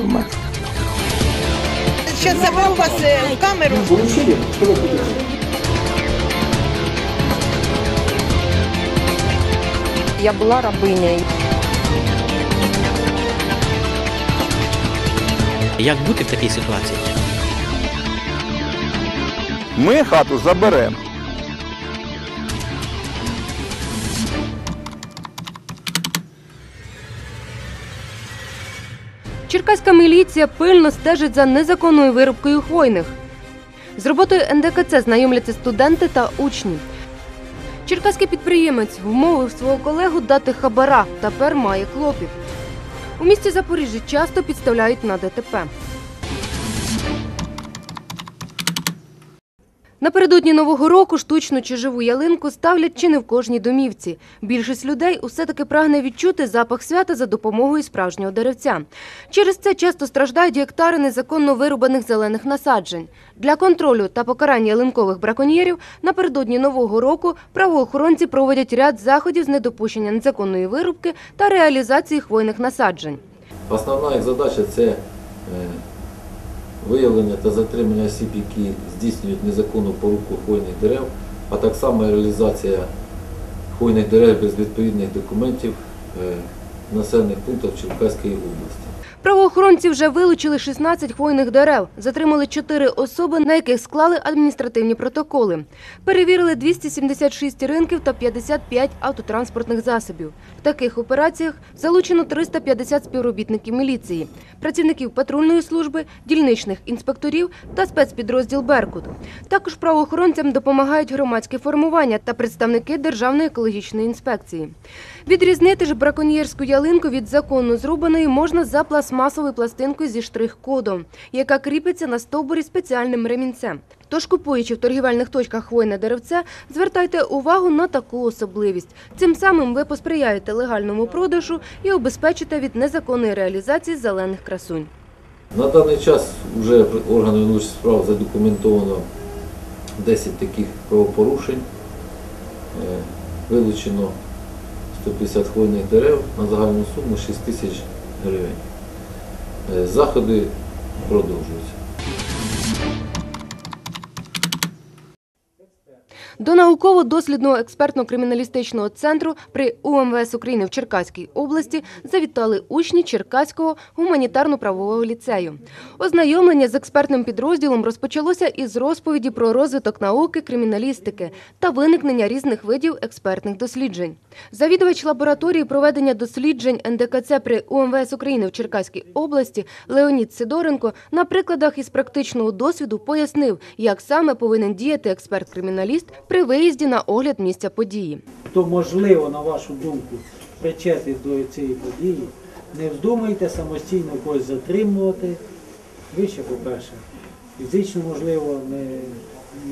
кума. Ще забрав вас е, в камеру. Ви хотите? Я була рабинею. Як бути в такій ситуації? Ми хату заберемо. Черкаська міліція пильно стежить за незаконною вирубкою хвойних. З роботою НДКЦ знайомляться студенти та учні. Черкаський підприємець вмовив свого колегу дати хабара, тепер має клопіт. У місті Запоріжжя часто підставляють на ДТП. Напередодні нового року штучну чи живу ялинку ставлять чи не в кожній домівці. Більшість людей усе таки прагне відчути запах свята за допомогою справжнього деревця. Через це часто страждають гектари незаконно вирубаних зелених насаджень. Для контролю та покарання ялинкових браконьєрів напередодні нового року правоохоронці проводять ряд заходів з недопущення незаконної вирубки та реалізації хвойних насаджень. Основна їх задача це е, виявлення та затримання осіб, які здійснюють незаконну порубку хвойних дерев, а так само реалізація хвойних дерев без відповідних документів е, в населених пунктах Черкаської області. Правоохоронці вже вилучили 16 хвойних дерев, затримали 4 особи, на яких склали адміністративні протоколи. Перевірили 276 ринків та 55 автотранспортних засобів. В таких операціях залучено 350 співробітників міліції, працівників патрульної служби, дільничних інспекторів та спецпідрозділ «Беркут». Також правоохоронцям допомагають громадські формування та представники Державної екологічної інспекції. Відрізнити ж браконьєрську ялинку від законно зрубаної можна за пластмасовою пластинкою зі штрих-кодом, яка кріпиться на стовбурі спеціальним ремінцем. Тож, купуючи в торгівельних точках хвойне деревце, звертайте увагу на таку особливість. Цим самим ви посприяєте легальному продажу і обезпечите від незаконної реалізації зелених красунь. На даний час вже органами внутрішніх справ задокументовано 10 таких правопорушень. Е, Вилучено 150 хвойних дерев на загальну суму 6 тисяч гривень. Е, Заходи продовжуються. До науково-дослідного експертно-криміналістичного центру при УМВС України в Черкаській області завітали учні Черкаського гуманітарно-правового ліцею. Ознайомлення з експертним підрозділом розпочалося із розповіді про розвиток науки криміналістики та виникнення різних видів експертних досліджень. Завідувач лабораторії проведення досліджень НДКЦ при УМВС України в Черкаській області Леонід Сидоренко на прикладах із практичного досвіду пояснив, як саме повинен діяти експерт-криміналіст при виїзді на огляд місця події. хто можливо, на вашу думку, причетний до цієї події, не вздумайте самостійно когось затримувати. Ви ще, по-перше, фізично можливо не,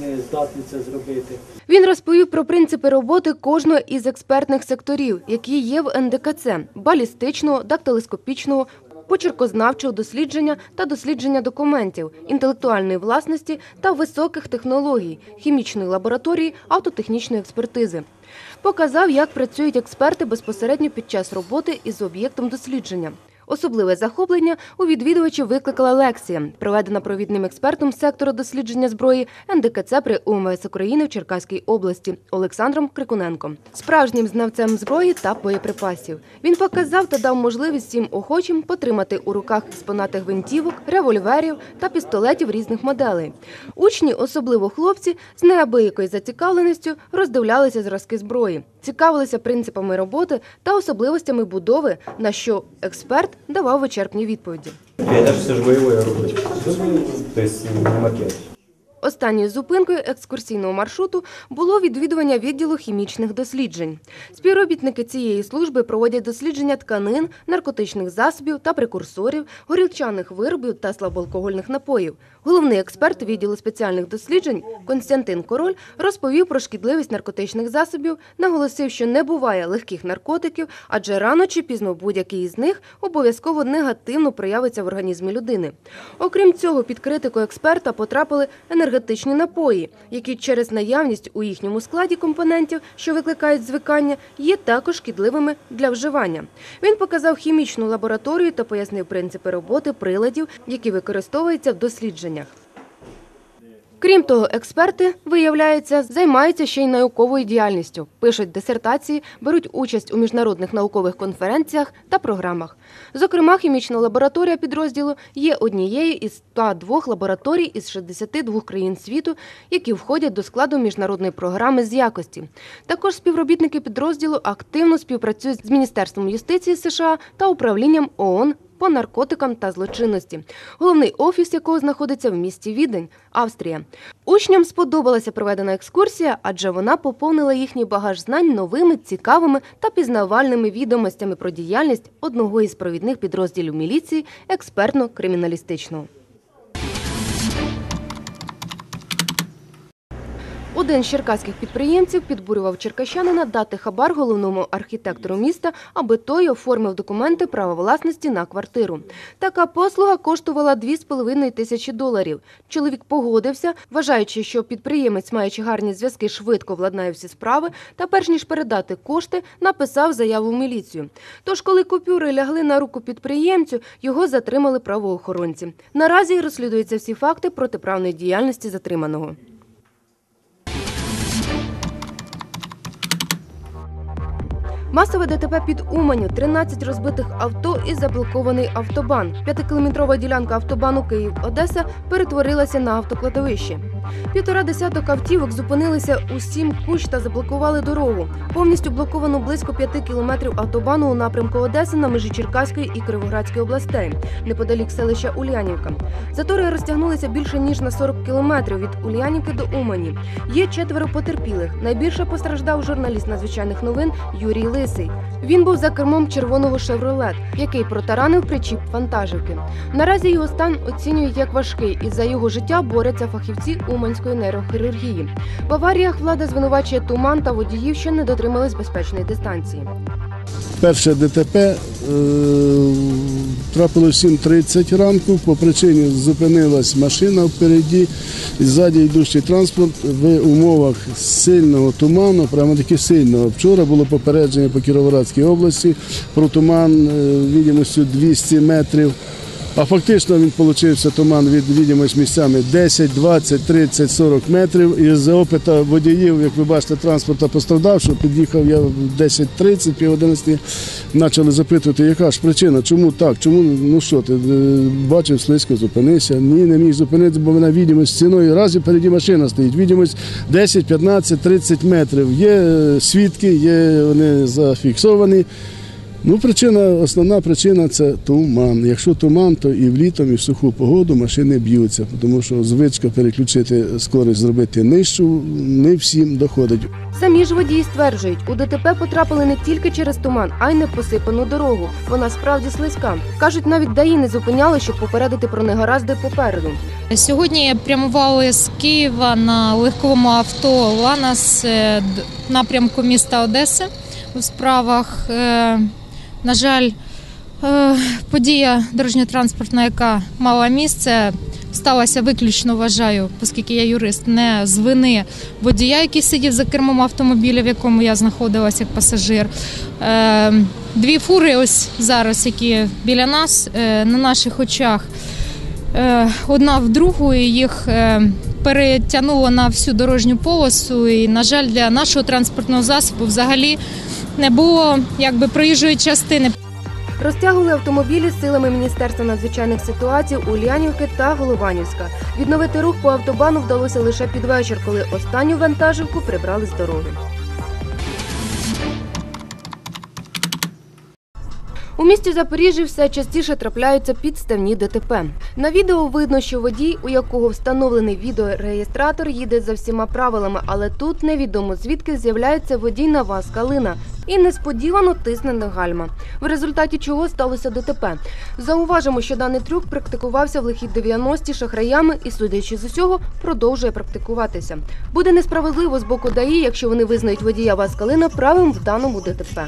не здатні це зробити. Він розповів про принципи роботи кожного із експертних секторів, які є в НДКЦ – балістичного, дактилоскопічного, почеркознавчого дослідження та дослідження документів, інтелектуальної власності та високих технологій, хімічної лабораторії, автотехнічної експертизи. Показав, як працюють експерти безпосередньо під час роботи із об'єктом дослідження. Особливе захоплення у відвідувачів викликала лекція, проведена провідним експертом сектору дослідження зброї НДКЦ при УМВС України в Черкаській області Олександром Крикуненком, справжнім знавцем зброї та боєприпасів. Він показав та дав можливість всім охочим потримати у руках експонати гвинтівок, револьверів та пістолетів різних моделей. Учні, особливо хлопці, з неабиякою зацікавленістю роздивлялися зразки зброї, цікавилися принципами роботи та особливостями будови, на що експерт давав вичерпні відповіді. Я теж все ж бойовою оружие. Тобто не макет. Останньою зупинкою екскурсійного маршруту було відвідування відділу хімічних досліджень. Співробітники цієї служби проводять дослідження тканин, наркотичних засобів та прекурсорів, горілчаних виробів та слабоалкогольних напоїв. Головний експерт відділу спеціальних досліджень Константин Король розповів про шкідливість наркотичних засобів, наголосив, що не буває легких наркотиків, адже рано чи пізно будь-який із них обов'язково негативно проявиться в організмі людини. Окрім цього, під критику експерта потрапили енергетичні напої, які через наявність у їхньому складі компонентів, що викликають звикання, є також шкідливими для вживання. Він показав хімічну лабораторію та пояснив принципи роботи приладів, які використовуються в дослідженнях. Крім того, експерти, виявляється, займаються ще й науковою діяльністю, пишуть дисертації, беруть участь у міжнародних наукових конференціях та програмах. Зокрема, хімічна лабораторія підрозділу є однією із 102 лабораторій із 62 країн світу, які входять до складу міжнародної програми з якості. Також співробітники підрозділу активно співпрацюють з Міністерством юстиції США та управлінням ООН по наркотикам та злочинності, головний офіс якого знаходиться в місті Відень, Австрія. Учням сподобалася проведена екскурсія, адже вона поповнила їхній багаж знань новими, цікавими та пізнавальними відомостями про діяльність одного із провідних підрозділів міліції експертно-криміналістичного. Один з черкаських підприємців підбурював черкащанина дати хабар головному архітектору міста, аби той оформив документи права власності на квартиру. Така послуга коштувала 2,5 тисячі доларів. Чоловік погодився, вважаючи, що підприємець, маючи гарні зв'язки, швидко владнає всі справи, та перш ніж передати кошти, написав заяву в міліцію. Тож, коли купюри лягли на руку підприємцю, його затримали правоохоронці. Наразі розслідуються всі факти протиправної діяльності затриманого. Масове ДТП під Уманю, 13 розбитих авто і заблокований автобан. П'ятикілометрова ділянка автобану Київ-Одеса перетворилася на автокладовище. Півтора десяток автівок зупинилися у сім куч та заблокували дорогу. Повністю блоковано близько п'яти кілометрів автобану у напрямку Одеси на межі Черкаської і Кривоградської областей, неподалік селища Ульянівка. Затори розтягнулися більше ніж на 40 кілометрів від Ульянівки до Умані. Є четверо потерпілих. Найбільше постраждав журналіст надзвичайних новин Юрій Лисий. Він був за кермом червоного шевролет, який протаранив причіп вантажівки. Наразі його стан оцінюють як важкий, і за його життя борються фахівці Уманської нейрохірургії. В аваріях влада звинувачує туман та водіїв, що не дотримались безпечної дистанції. Перше ДТП е, трапилось в 7.30 ранку. По причині зупинилась машина впереді і ззаді йдущий транспорт в умовах сильного туману, прямо таки сильного. Вчора було попередження по Кіровоградській області про туман е, відомістю 200 метрів. А фактично він получився туман від відомості місцями 10, 20, 30, 40 метрів. І з опиту водіїв, як ви бачите, транспорта пострадавшого, під'їхав я в 10.30, пів 11, почали запитувати, яка ж причина, чому так, чому, ну що ти, е, бачив слизько, зупинився. Ні, не міг зупинитися, бо вона відомість ціною. Разі переді машина стоїть. Відомість 10, 15, 30 метрів. Є е, свідки, є вони зафіксовані. Ну, причина, основна причина це туман. Якщо туман, то і в літом, і в суху погоду машини б'ються, тому що звичка переключити скорість, зробити нижчу, не всім доходить. Самі ж водії стверджують, у ДТП потрапили не тільки через туман, а й непосипану дорогу. Вона справді слизька. Кажуть, навіть даї не зупиняли, щоб попередити про негаразди попереду. Сьогодні прямували з Києва на легковому авто Ланас е, напрямку міста Одеси у справах. На жаль, е, подія дорожньо-транспортна, яка мала місце, сталася виключно, вважаю, оскільки я юрист, не з вини водія, який сидів за кермом автомобіля, в якому я знаходилася як пасажир. Е, Дві фури ось зараз, які біля нас, е, на наших очах. Одна в другу, їх перетягнуло на всю дорожню полосу. І, на жаль, для нашого транспортного засобу взагалі не було якби проїжджої частини. Розтягували автомобілі силами Міністерства надзвичайних ситуацій Ульянівки та Голованівська. Відновити рух по автобану вдалося лише під вечір, коли останню вантажівку прибрали з дороги. У місті Запоріжжя все частіше трапляються підставні ДТП. На відео видно, що водій, у якого встановлений відеореєстратор, їде за всіма правилами, але тут невідомо звідки з'являється водій на ВАЗ Калина. і несподівано тисне на гальма. В результаті чого сталося ДТП. Зауважимо, що даний трюк практикувався в лихі 90-ті шахраями і, судячи з усього, продовжує практикуватися. Буде несправедливо з боку ДАІ, якщо вони визнають водія Васкалина правим в даному ДТП.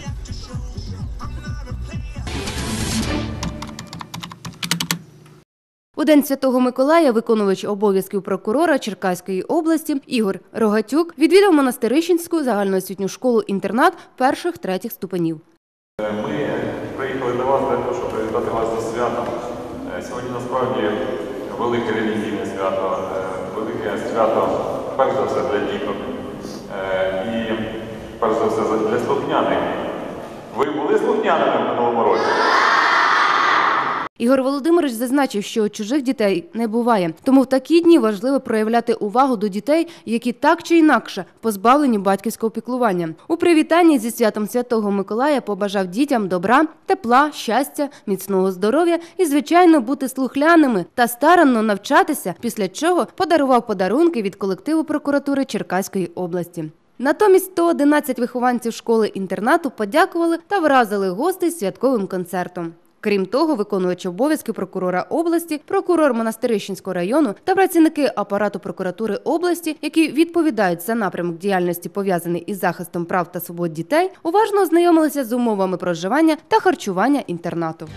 У день Святого Миколая виконувач обов'язків прокурора Черкаської області Ігор Рогатюк відвідав монастирищенську загальноосвітню школу-інтернат перших третіх ступенів. Ми приїхали до вас для того, щоб привітати вас зі святом. Е, Сьогодні насправді велике релігійне свято, е, велике свято, перш за все, для діток е, і перш за все для слухняних. Ви були слухняними в минулому році? Ігор Володимирович зазначив, що чужих дітей не буває, тому в такі дні важливо проявляти увагу до дітей, які так чи інакше позбавлені батьківського піклування. У привітанні зі святом Святого Миколая побажав дітям добра, тепла, щастя, міцного здоров'я і, звичайно, бути слухляними та старанно навчатися, після чого подарував подарунки від колективу прокуратури Черкаської області. Натомість 111 вихованців школи-інтернату подякували та вразили гостей святковим концертом. Крім того, виконувач обов'язки прокурора області, прокурор Монастирищенського району та працівники апарату прокуратури області, які відповідають за напрямок діяльності, пов'язаний із захистом прав та свобод дітей, уважно ознайомилися з умовами проживання та харчування інтернату.